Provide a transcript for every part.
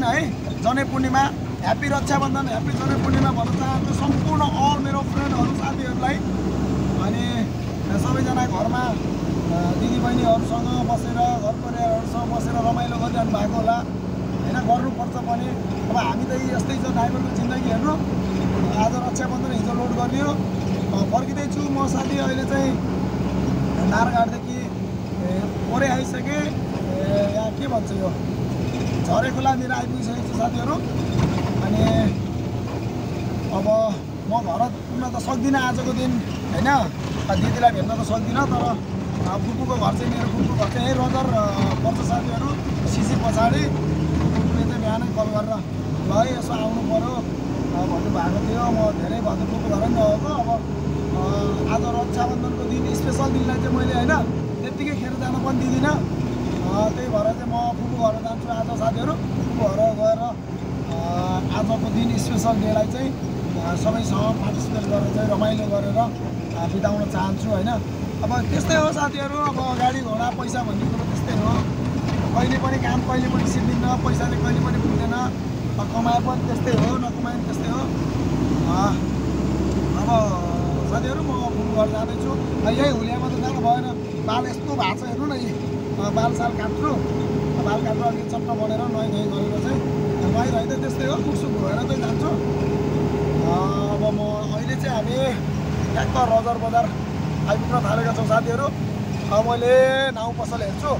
दिन है। जनै पूर्णिमा ह्याप्पी रक्षाबन्धन ह्याप्पी जनै पूर्णिमा भन्न चाहन्छु सम्पूर्ण अल मेरो फ्रेन्डहरू साथीहरूलाई। अनि सबैजना घरमा दिदीबहिनीहरूसँग बसेर घर परिवारहरूसँग बसेर रमाइलो गरिरहनु भएको होला। होइन गर्नुपर्छ पनि। अब हामी त यस्तै छ ड्राइभरको जिन्दगी हेर्नु आज रक्षाबन्धन हिजो लोड गरियो। फर्किँदैछु म साथी। अहिले चाहिँ नारघाटदेखि पोरे आइसकेँ। यहाँ के भन्छ यो? झरे खोलातिर आइपुगिसकेको छु साथीहरू। अनि अब म घर पुग्न त सक्दिनँ आजको दिन होइन? दिदीलाई भेट्न त सक्दिनँ तर फुपूको घर चाहिँ मेरो फुपूको घर चाहिँ यही रोजर पर्छ साथीहरू सिसी पछाडि। फुपूले चाहिँ बिहानै कल गरेर ल है यसो आउनु पऱ्यो भन्नुभएको थियो म धेरै भन्नु फुपू घर पनि नगएको अब आज रक्षाबन्धनको दिन स्पेसल दिनलाई चाहिँ मैले होइन त्यत्तिकै खेर जान पनि दिँदिनँ। त्यही भएर चाहिँ म फुपू घर जान्छु आज साथीहरू। फुपू घर गएर आजको दिन स्पेसल डेलाई चाहिँ सबैसँग पार्टिसिपेट गरेर चाहिँ रमाइलो गरेर बिताउन चाहन्छु होइन? अब त्यस्तै हो साथीहरू अब गाडी घोडा पैसा भन्ने कुरो त्यस्तै हो। कहिले पनि काम कहिले पनि सिद्धिन्न पैसाले कहिले पनि पुग्दैन। कमाए पनि त्यस्तै हो नकमाए पनि त्यस्तै हो। अब साथीहरू म फुल घर जाँदैछु यही हुलियामा त जानु भएन बाल यस्तो भएको छ हेर्नु न यी। बाल साल काट्छु अ, बाल काट्नु अलिक चट्ट बनेर नुहाइ धुवाइ गरेर चाहिँ नुहाइधुवाइ त त्यस्तै हो मुखसुख भएर चाहिँ जान्छु। अब म अहिले चाहिँ हामी ट्याक्क रजर बजार आइपुग्न थालेका छौँ साथीहरू। मैले नाउँ पसल हेर्छु।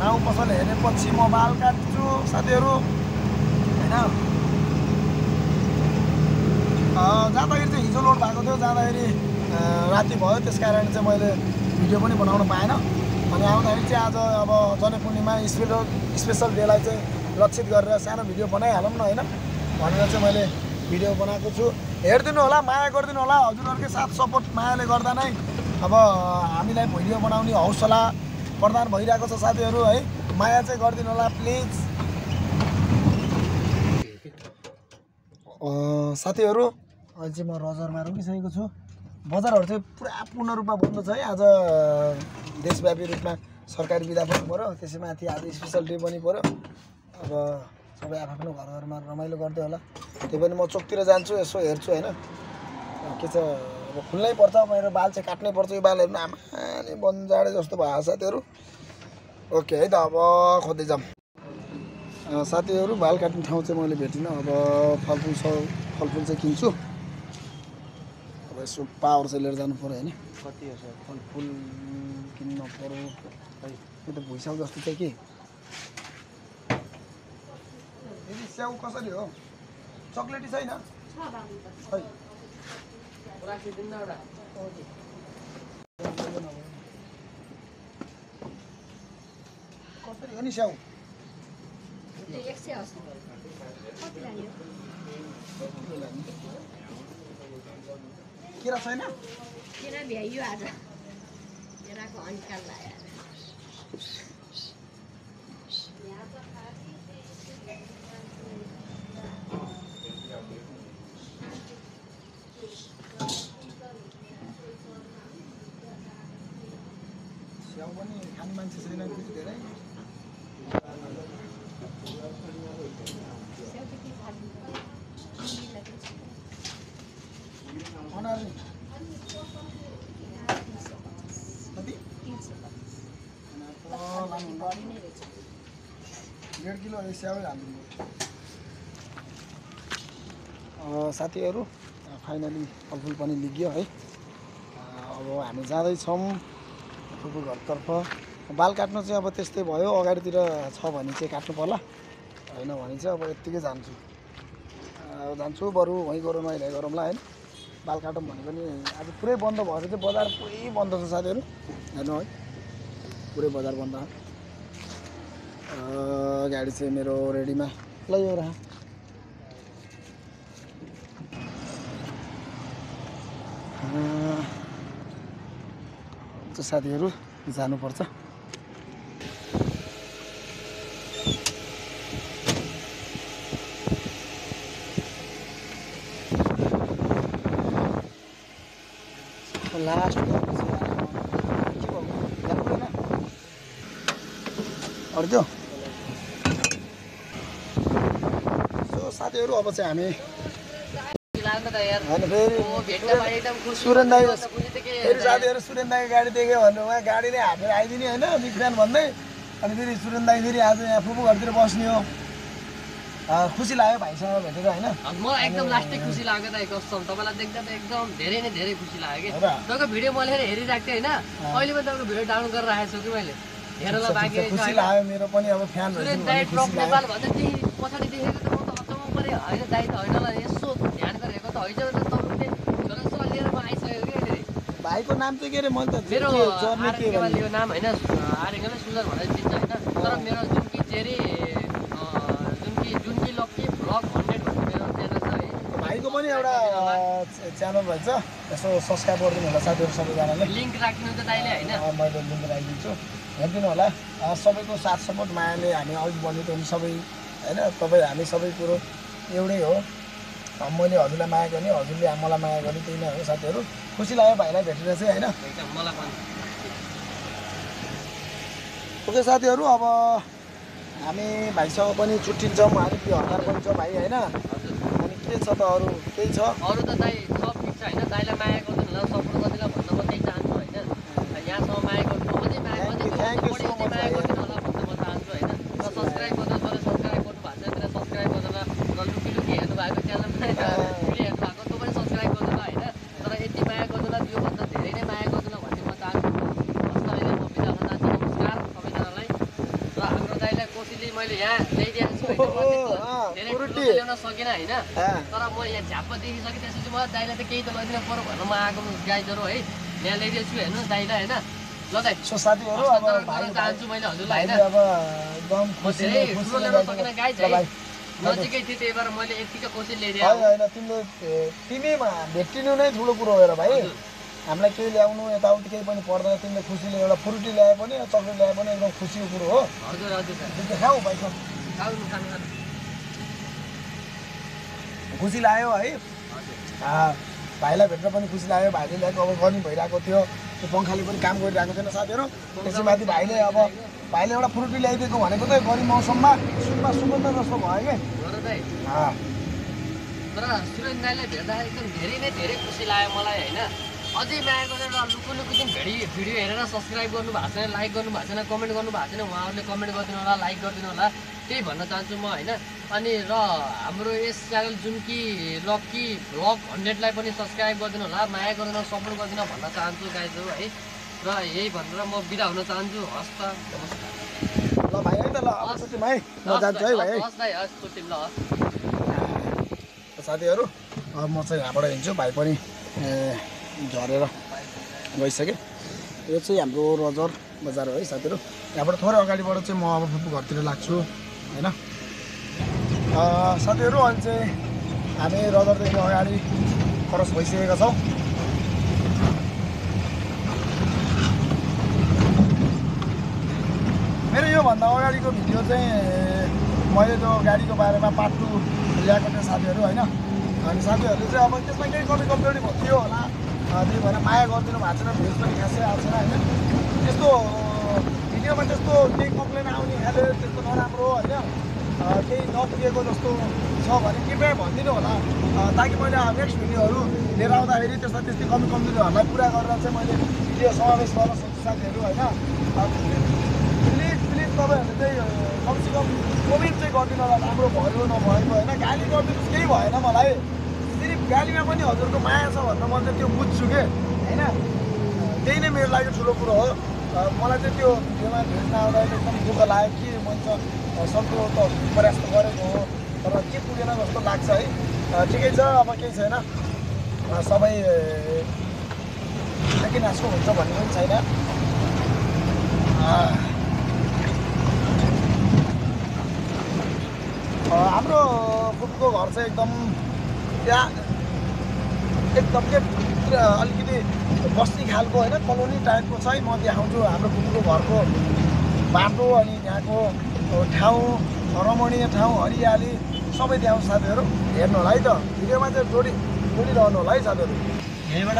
नाउँ पसल हेरेपछि म बाल काट्छु साथीहरू। होइन? जाँदाखेरि चाहिँ हिजो लोड भएको थियो। जाँदाखेरि राति भयो। त्यस कारण चाहिँ मैले भिडियो पनि बनाउन पाएन। अनि आउँदाखेरि चाहिँ आज अब जनै पूर्णिमा स्पेसल स्पेसल डेलाई चाहिँ लक्षित गरेर सानो भिडियो बनाइहालौँ न होइन? भनेर चाहिँ मैले भिडियो बनाएको छु। हेरिदिनु होला माया गरिदिनु होला। हजुरहरूकै साथ सपोर्ट मायाले गर्दा नै अब हामीलाई भिडियो बनाउने हौसला प्रदान भइरहेको छ साथीहरू है? माया चाहिँ गरिदिनु होला प्लिज। साथीहरू अहिले चाहिँ म रजरमा रोकिसकेको छु। बजारहरू चाहिँ पुरा पूर्ण रूपमा बन्द छ है। आज देशव्यापी रूपमा सरकारी बिदा पनि पऱ्यो त्यसैमाथि आज स्पेसल डे पनि पऱ्यो अब सबै आफ्नो घर घरमा रमाइलो गर्दै होला। त्यही पनि म चोकतिर जान्छु यसो हेर्छु होइन। के छ अब खुल्नै पर्छ मेरो बाल चाहिँ काट्नै पर्छ। यो बाल हेर्नु आमाले बन्जाडे जस्तो भयो साथीहरू ओके है त अब खोज्दै जाऊँ। साथीहरू बाल काट्ने ठाउँ चाहिँ मैले भेटिनँ। अब फलफुल फलफुल चाहिँ किन्छु। अब यसो पावर चाहिँ लिएर जानु पऱ्यो होइन कति हो सर फलफुल किन्न पऱ्यो खै यो त भुइँसाउ जस्तो चाहिँ के दिदी स्याउ कसरी हो चक्लेटी छैन कसरी हो नि स्याउ एक सय किरा छैन? केरा भ्याइयो आज। केराको अन्काल लाग्यो स्याउ पनि खाने मान्छे छैन धेरै स्याउ चाहिँ के खानु मिला पनि छ। अनार नि तिन सय पचास कति तिन सय पचास अनार त लानु बढी नै रहेछ है स्याउै हाल्नु साथीहरू फाइनली फलफुल पनि लिग्यो है। अब हामी जाँदैछौँ फुपू घरतर्फ। बाल काट्नु चाहिँ अब त्यस्तै भयो अगाडितिर छ भने चाहिँ काट्नु पर्ला होइन भने चाहिँ अब यत्तिकै जान्छु। जान्छु बरु वहीँ गरौँ अहिले गरौँला होइन। बाल काटौँ भने पनि आज पुरै बन्द भएर चाहिँ बजार पुरै बन्द छ साथीहरू। हेर्नु है पुरै बजार बन्द गाडी चाहिँ मेरो रेडीमा ल यो रह साथीहरू जानुपर्छ। लास्ट साथीहरू अब चाहिँ हामी अनि फेरि सुरेन दाई फेरि साथीहरू सुरेन दाईको गाडी देख्यो भने उहाँ गाडी नै हालेर आइदिने होइन बिग फ्यान भन्दै। अनि फेरि सुरेन दाई फेरि आज यहाँ फुपू घरतिर बस्ने हो। खुसी लाग्यो भाइसँग भेटेर होइन? मलाई एकदम लास्टै खुसी लाग्यो त कसम। तपाईँलाई देख्दा त एकदम धेरै नै धेरै खुसी लाग्यो? कि? तपाईँको भिडियो मैले हेरिरहेको थिएँ होइन? अहिले पनि तपाईँको भिडियो डाउनलोड गरेर राखेको छु कि मैले? हेर्नलाई बाँकी खुसी होइन। लाग्यो मेरो पनि अब फ्यान भइदिनु दाई नेपाल भन्दा त्यही पछाडि देखेको त त पऱ्यो होइन दाई त होइन होला यसो ध्यान गरेर हेरेको त होइन त तपाईँले छोराछोरा लिएर म आइसकेको कि अहिले भाइको नाम चाहिँ के अरे मैले त मेरो के के यो नाम होइन आर्यङ्गलै सुन्दर भनेर चिन्छ होइन तर मेरो जुन्की चेरी अँ, जुन्की जुन्की लक्की भ्लग हन्ड्रेड भन्ने मेरो च्यानल छ है भाइको पनि एउटा च्यानल रहेछ यसो सब्सक्राइब गरिदिनु होला साथीहरू सबैजनाले लिङ्क राखिदिनु त दाइले होइन मैले लिङ्क राखिदिन्छु हेरिदिनु होला सबैको साथ सपोर्ट मायाले हामी अघि बढ्ने नि सबै होइन तपाईँ हामी सबै कुरो एउटै हो। मैले हजुरलाई माया गर्ने हजुरले मलाई माया गर्ने त्यही नै हो साथीहरू। खुसी लाग्यो भाइलाई भेटेर चाहिँ होइन? ओके साथीहरू अब हामी भाइसँग पनि छुट्टिन्छौँ त्यो हतार पनि छ भाइ होइन? अनि के छ त अरू? केही छ? अरू त दाइ सब ठिक छ होइन? दाइलाई माया गरिदिनु होला सपोर्ट होला भन्न म त्यही चाहन्छु होइन? यहाँसम्म माया गरिदिनु अझै माया Thank you, गरिदिनु thank you बढी so अझै much, माया भाइ। गरिदिनु होला भन्न म चाहन्छु होइन र सब्सक्राइब गर्नु जसले सब्सक्राइब गर्नु भएको छ त्यसलाई सब्सक्राइब गरेर र लुकी लुकी हेर्नु भएको च्यानलमा भिडियो हेर्नु भएको त्यो पनि सब्सक्राइब गर्नु होला होइन तर यति माया गर्नु होला त्योभन्दा धेरै नै माया गर्नु होला भन्ने म चाहन्छु हस् त अहिले म बिदा हुन चाहन्छु नमस्कार सबैजनालाई र हाम्रो दाइलाई कोसीले मैले यहाँ ल्याइदिएको छु होइन म त्यस्तो अँ, धेरै पुरुटी। ठुलो त ल्याउन सकिनँ होइन। तर म यहाँ झ्याप्प देखिसकेँ त्यसपछि म दाइलाई त केही त लैदिनु पऱ्यो भनेर म आएको है यहाँ ल्याइदिएको छु हेर्नु दाइलाई होइन। ल दाइ सो साथीहरू अब हस्तान्तरण भाइ गर्न चाहन्छु मैले हजुरलाई भाइले होइन। अब एकदम म धेरै ठुलो खुसीले ल्याउन सकिनँ गाई ल भाइ चाहिँ नजिकै थियो त्यही भएर मैले यतिकै कोसिस होइन ल्याइदिएँ होइन तिमीले ए, तिमीमा भेटिनु नै ठुलो कुरो हो र भाइ। हामीलाई केही ल्याउनु यताउति केही पनि पर्दैन। तिमीले खुसीले एउटा फ्रुटी ल्याए पनि चक्लेट ल्याए पनि एकदम खुसीको कुरो हो। हजुर खाऊ खानु खुसी लाग्यो है। भाइलाई भेटेर पनि खुसी लाग्यो। भाइले ल्याएको अब गर्मी भइरहेको थियो। त्यो पङ्खाले पनि काम गरिरहेको थिएन साथीहरू। त्यसै माथि भाइले अब भाइले एउटा फ्रुटी ल्याइदिएको भनेको त गर्मी मौसममा सुनमा सुगन्ध जस्तो भयो कि। गर तर सुरेन दाईलाई भेट्दाखेरि एकदम धेरै नै धेरै खुसी लाग्यो मलाई होइन? अझै माया गरेर लुकु लुकु चाहिँ भिडियो भिडियो हेरेर सब्सक्राइब गर्नु भएको छैन लाइक गर्नु भएको छैन कमेन्ट गर्नु भएको छैन उहाँहरूले कमेन्ट गरिदिनु होला लाइक गरिदिनु होला। त्यही भन्न चाहन्छु म होइन? अनि र हाम्रो यस च्यानल जुन कि लक्की भ्लग हन्ड्रेडलाई पनि सब्सक्राइब गरिदिनु होला माया गरिदिनु सपोर्ट गरिदिनु भन्न चाहन्छु गाइजहरू है र यही भनेर म बिदा हुन चाहन्छु। हस् त ल भाइ है त ल जान्छु है भाइ हस् दाइ हस् छुट्टी ल हस्। साथीहरू अब म चाहिँ यहाँबाट हिँड्छु भाइ पनि झरेर गइसकेँ। यो चाहिँ हाम्रो रजर बजार हो है साथीहरू। यहाँबाट थोरै अगाडिबाट चाहिँ म अब फुपू घरतिर लाग्छु। होइन? साथीहरू अहिले चाहिँ हामी रजरदेखि अगाडि क्रस भइसकेका छौँ। मेरो योभन्दा अगाडिको भिडियो चाहिँ मैले त्यो गाडीको बारेमा पार्ट टू ल्याएको थिएँ साथीहरू होइन? अनि साथीहरूले चाहिँ अब त्यसमा केही कमी कमजोरी थियो होला। त्यही भएर माया गरिदिनु भएको छैन भ्युज पनि खासै आएको छैन होइन? त्यस्तो भिडियोमा त्यस्तो केही कम्प्लेन आउने खाले त्यस्तो नराम्रो होइन। केही नपुगेको जस्तो छ भने कृपया भनिदिनु होला। ताकि मैले नेक्स्ट भिडियोहरू लिएर आउँदाखेरि त्यसमा त्यस्तै कमी कमजोरीहरूलाई पुरा गरेर चाहिँ मैले भिडियो समावेश गर्न सक्छु साथीहरू होइन? प्लिज प्लिज तपाईँहरूले चाहिँ कमसेकम कोभिड चाहिँ गरिदिनु होला राम्रो भयो नभएको होइन? गाली गरिदिनुहोस् केही भएन मलाई। सिर्फ गालीमा पनि हजुरको माया छ भनेर चाहिँ त्यो बुझ्छु कि होइन? त्यही नै मेरो लागि ठुलो कुरो हो। मलाई चाहिँ त्यो भिडियोमा भेट्न आउँदा एकदम दुःख लाग्यो कि मैले त सक्दो त प्रयास त गरेको हो तर के पुगेन जस्तो लाग्छ है। ठिकै छ अब केही छैन। सबै नासको हुन्छ भन्ने पनि छैन। हाम्रो फुपको घर चाहिँ एकदम त्यहाँ एकदम के अलिकति बस्ती खालको होइन कलोनी टाइपको छ है म देखाउँछु हाम्रो फुपूको घरको बाटो अनि त्यहाँको ठाउँ रमणीय ठाउँ हरियाली सबै देखाउँछु साथीहरू। हेर्नु होला है त भिडियोमा चाहिँ जोडी जोडिरहनु होला है साथीहरू। यहीँबाट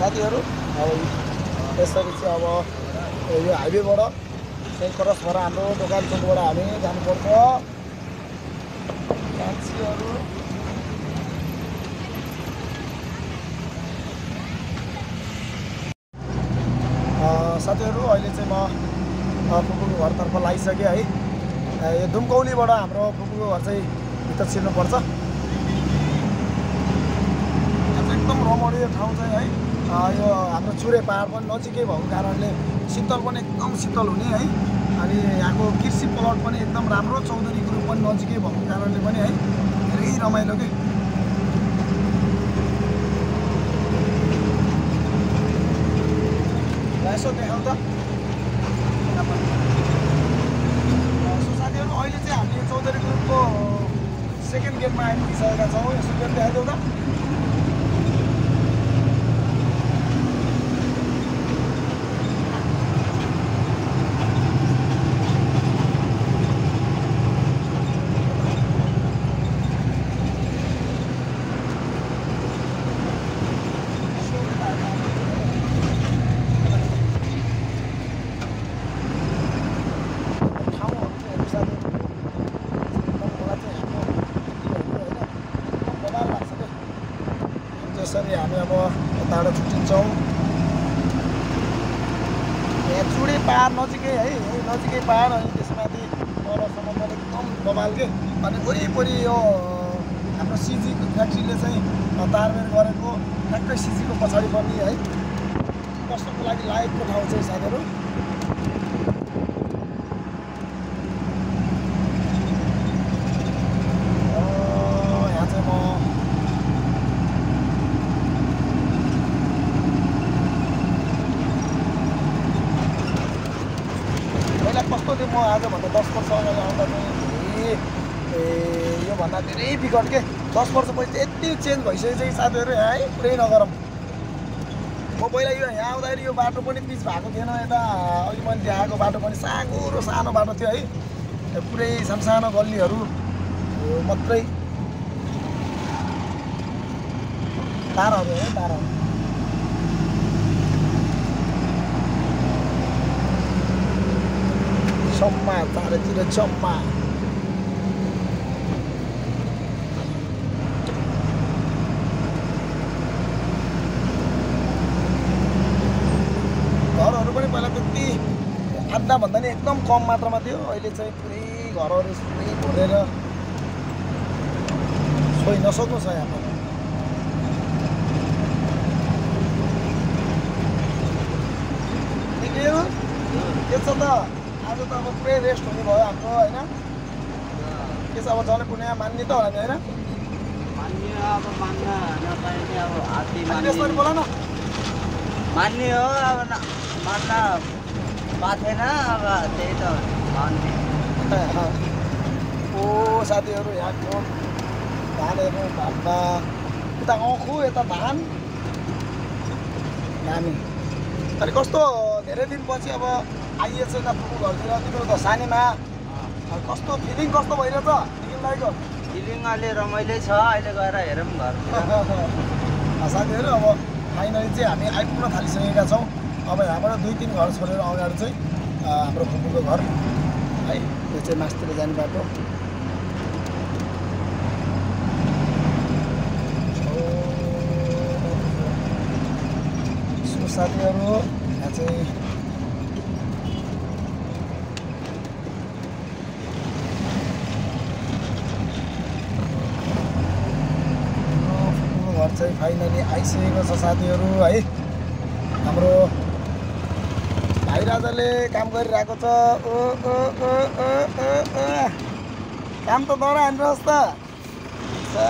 साथीहरू अब यसरी चाहिँ अब यो हाइवेबाट चाहिँ क्रस भएर हाम्रो दोकान चोकबाट हामी जानुपर्छ। मान्छेहरू साथीहरू अहिले चाहिँ म फुपूको घरतर्फ लागिसकेँ है। यो दुमकौलीबाट हाम्रो फुपूको घर चाहिँ भित्र छिर्नुपर्छ। एकदम रमणीय ठाउँ चाहिँ है। यो हाम्रो चुरे पाहाड पनि नजिकै भएको कारणले शीतल पनि एकदम शीतल हुने है। अनि यहाँको कृषि प्लट पनि एकदम राम्रो चौधरी ग्रुप पनि नजिकै भएको कारणले पनि है धेरै रमाइलो के? ल, यसो देखाउँ त सो साथीहरू अहिले चाहिँ हामीले चौधरी ग्रुपको सेकेन्ड गेटमा आइपुगिसकेका छौँ यसो गेट देखाइदेऊ त ठाउँहरू चाहिँ हेर्नु साथीहरू एकदम मलाई चाहिँ हाम्रो होइन एकदम बबाल लाग्छ क्या हामी अब यताबाट छुट्टिन्छौँ। चुडे पाहाड नजिकै है नजिकै पाहाड अनि त्यसमाथि तलसम्म पनि एकदम बबाल के। अनि वरिपरि यो हाम्रो सिजीको फ्याक्ट्रीले चाहिँ तारमेर गरेको ठ्याक्कै सिजीको पछाडि पनि है। बस्नुको लागि लायकको ठाउँ चाहिँ साथीहरू अँ, यहाँ चाहिँ म पहिला कस्तो थियो म अगाडि आउँदा योभन्दा धेरै बिकट के? दस वर्षपछि यति चेन्ज भइसक्यो चाहिँ साथीहरू यहाँ है पुरै नगरौँ। म पहिला यो यहाँ आउँदाखेरि यो बाटो पनि पिच भएको थिएन यता। अघि मैले देखाएको बाटो पनि साँगुरो सानो बाटो थियो है। पुरै सानो गल्लीहरू मात्रै। तारहरू है तारहरू। जम्मा चारैतिर जम्मा घरहरू पनि पहिला त्यति आधाभन्दा नि एकदम कम मात्रामा थियो। अहिले चाहिँ पुरै घरहरू पुरै भरेर छोइ नसक्नु छ यहाँ हो? त्यसो त? आज त अब पुरै रेस्ट हुने भयो हाम्रो होइन? के छ अब जले पूर्णिमा मान्ने त होला नि होइन? मान्ने हो अब मान्न पाथेन अब त्यही त ओ साथीहरू यहाँको धानहरू भातमा यता औखु यता धान। नानी अनि कस्तो धेरै दिनपछि अब आइएछ यता पुगु घरतिर तिम्रो त सानीमा कस्तो फिलिङ कस्तो भइरहेछ? तिमीलाईको फिलिङ अहिले रमाइलो छ अहिले गएर हेरौँ घरतिर। साथीहरू अब फाइनली चाहिँ हामी आइपुग्न थालिसकेका छौँ। अब यहाँबाट दुई तिन घर छोडेर अगाडि चाहिँ हाम्रो फुपूको घर। है यो चाहिँ मासतिर जाने बाटो। सो साथीहरू यहाँ चाहिँ हाम्रो घर चाहिँ फाइनली आइसकेको छ साथीहरू है हाम्रो भाइ राजाले काम गरिरहेको छ ओ ओ ओ ओ ओ ओ काम त नराहाल्नुहोस् त छ।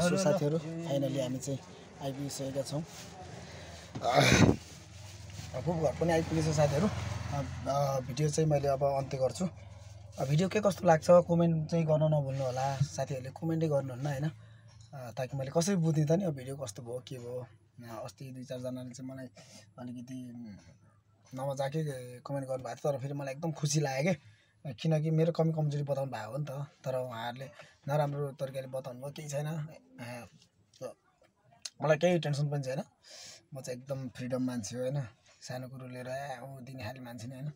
सो साथीहरू फाइनली हामी चाहिँ आइपुगिसकेका छौँ फुप घर पनि आइपुगेछ साथीहरू अ- अ, भिडियो चाहिँ मैले अब अन्त्य गर्छु भिडियो के कस्तो लाग्छ? कमेन्ट चाहिँ गर्न नभुल्नु होला। साथीहरूले कमेन्टै गर्नुहुन्न होइन? ताकि मैले कसरी बुझ्ने त नि अब भिडियो कस्तो भयो के भयो? अस्ति दुई चारजनाले चाहिँ मलाई अलिकति नमजाकै कमेन्ट गर्नुभएको थियो तर फेरि मलाई एकदम खुसी लाग्यो क्या। किनकि मेरो कमी कमजोरी बताउनु भएको हो नि त। तर उहाँहरूले नराम्रो तरिकाले बताउनु भयो केही छैन। मलाई केही टेन्सन पनि छैन। म चाहिँ एकदम फ्रिडम मान्छे हो होइन? सानो कुरो लिएर ऊ दिने खाले मान्छे नै होइन?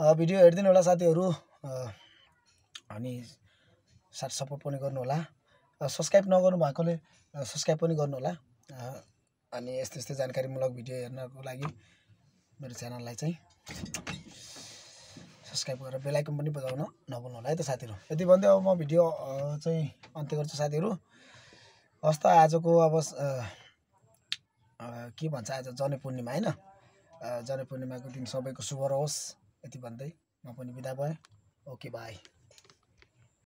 भिडियो हेरिदिनु होला साथीहरू। अनि साथ सपोर्ट पनि गर्नु होला। अ, सब्सक्राइब नगर्नु भएकोले सब्सक्राइब पनि गर्नु होला। अ, अनि यस्तो यस्तो जानकारीमूलक भिडियो हेर्नको लागि मेरो च्यानललाई चाहिँ सब्सक्राइब गरेर बेलायकन पनि बजाउन नभुल्नु होला है त साथीहरू। यति भन्दै अब म भिडियो चाहिँ अन्त्य गर्छु साथीहरू। हस् त आजको अब के भन्छ आज जनै पूर्णिमा होइन? जनै पूर्णिमाको दिन सबैको शुभ रहोस्। यति भन्दै म पनि बिदा भएँ। Okay bye.